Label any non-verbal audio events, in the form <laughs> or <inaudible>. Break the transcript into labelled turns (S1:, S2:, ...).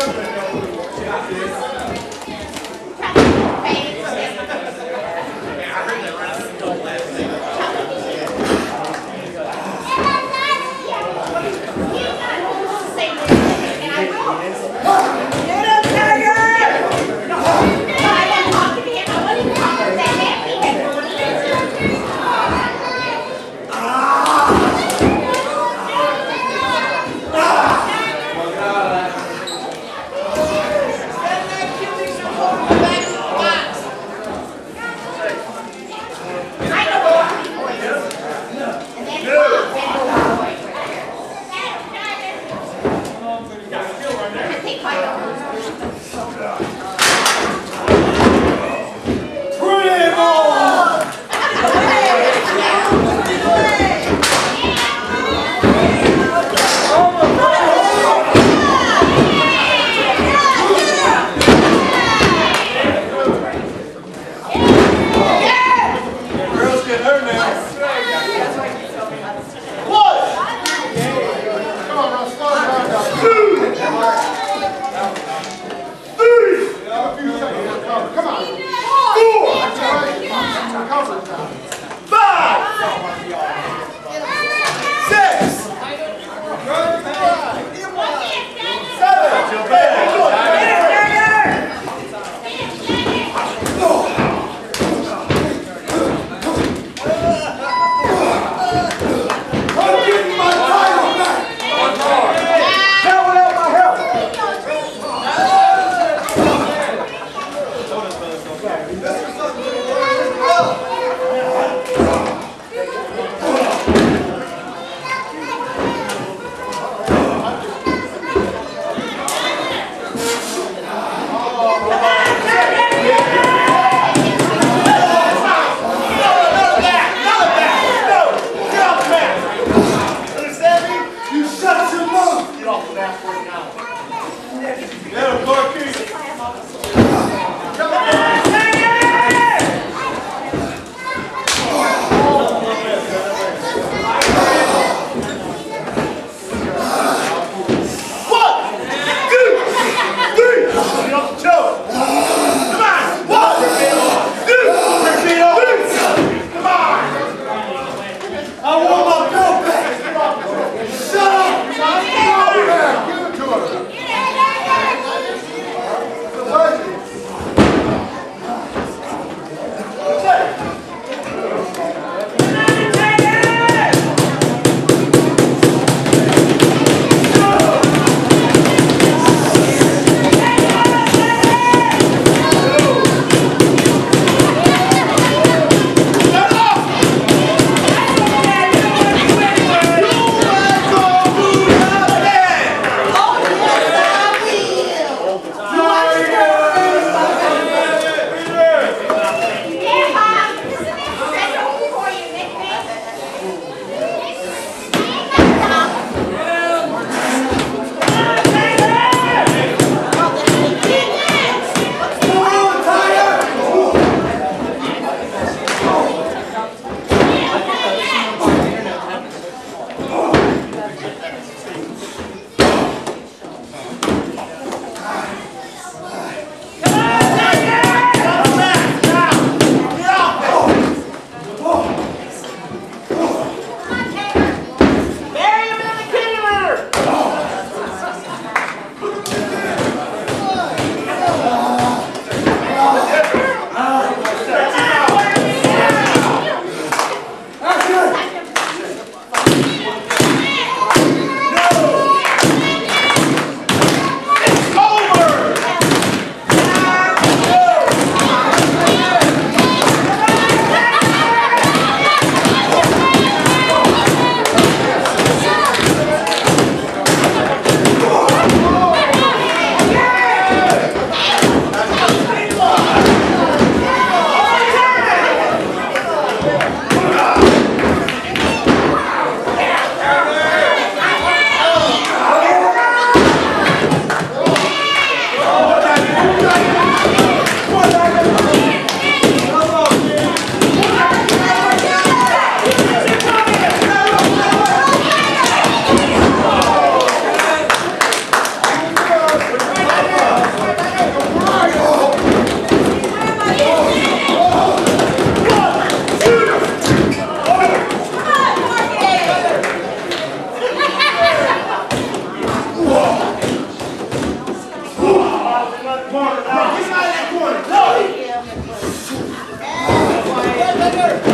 S1: Tirar Amen. Yeah. <laughs> Personal winner, Brave Diamond Patrol.